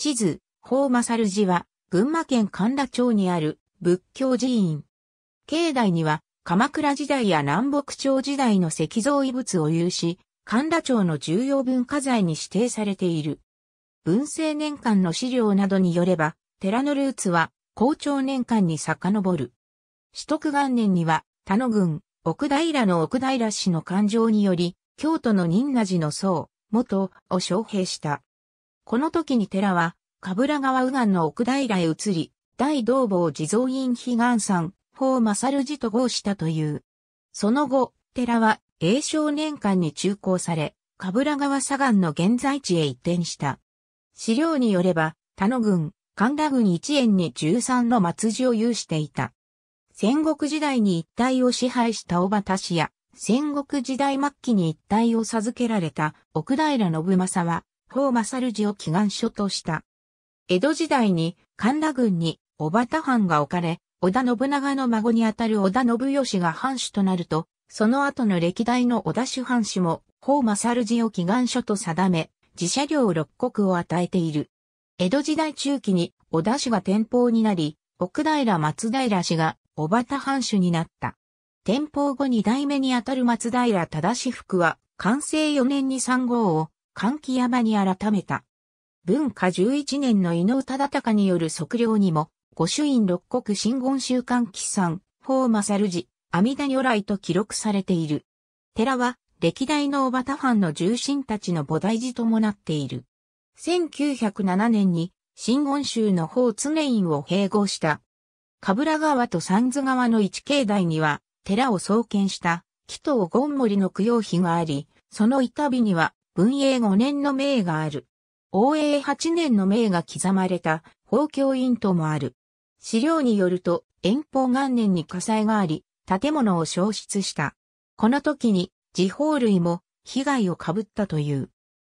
地図、法正寺は、群馬県神田町にある仏教寺院。境内には、鎌倉時代や南北朝時代の石像遺物を有し、神田町の重要文化財に指定されている。文政年間の資料などによれば、寺のルーツは、校長年間に遡る。取得元年には、田野郡、奥平の奥平氏の勘定により、京都の仁和寺の僧、元を招聘した。この時に寺は、神楽川右岸の奥平へ移り、大道坊地蔵院悲願山、法正寺と号したという。その後、寺は永正年間に中興され、神楽川左岸の現在地へ移転した。資料によれば、田野郡、神田郡一円に13の末寺を有していた。戦国時代に一帯を支配した小畑氏や、戦国時代末期に一帯を授けられた奥平信正は、法正寺を祈願所とした。江戸時代に神田郡に小畑藩が置かれ、織田信長の孫にあたる織田信義が藩主となると、その後の歴代の織田主藩主も、法正寺を祈願所と定め、自社領六国を与えている。江戸時代中期に織田氏が天保になり、奥平松平氏が小畑藩主になった。天保後に代目にあたる松平忠福は、完成4年に3号を、歓喜山に改めた。文化11年の伊能忠敬による測量にも、御朱印六国新言週間記算、法正寺、阿弥陀如来と記録されている。寺は、歴代の小畑藩の重臣たちの菩提寺ともなっている。1907年に、新言宗の法常院を併合した。神楽川と三津川の一境内には、寺を創建した、紀藤権森の供養碑があり、その板日には、文永5年の名がある。応永8年の名が刻まれた、法教院ともある。資料によると、遠方元年に火災があり、建物を消失した。この時に、時報類も被害を被ったという。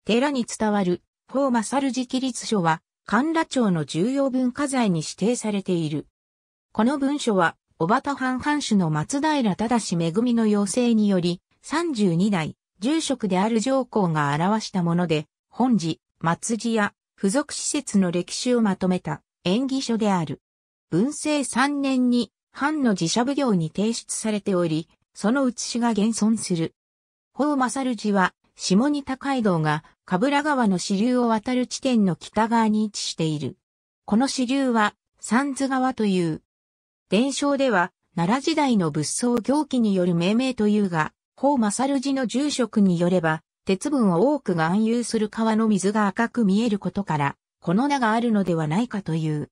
寺に伝わる、法正寺記律書は、神羅町の重要文化財に指定されている。この文書は、小畑藩藩主の松平忠恵の要請により、32代、住職である上皇が表したもので、本寺、松寺や付属施設の歴史をまとめた演技書である。文政3年に藩の自社奉行に提出されており、その写しが現存する。法正寺は、下仁田街道が、神川の支流を渡る地点の北側に位置している。この支流は、三津川という。伝承では、奈良時代の仏装行記による命名というが、法正寺の住職によれば、鉄分を多くが暗湧する川の水が赤く見えることから、この名があるのではないかという。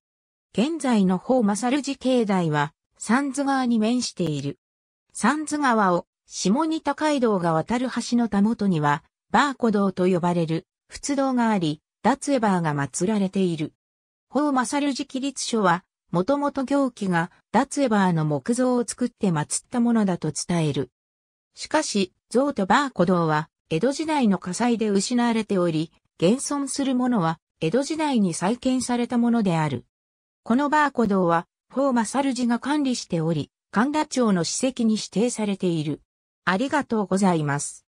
現在の法正寺境内は、三津川に面している。三津川を下仁田街道が渡る橋のたもとには、バー古道と呼ばれる仏道があり、脱エバーが祀られている。法正寺記律書は、もともと行基がダツエバーの木像を作って祀ったものだと伝える。しかし、像とバー古道は江戸時代の火災で失われており、現存するものは江戸時代に再建されたものである。このバーコ道は、ホーマサルジが管理しており、神田町の史跡に指定されている。ありがとうございます。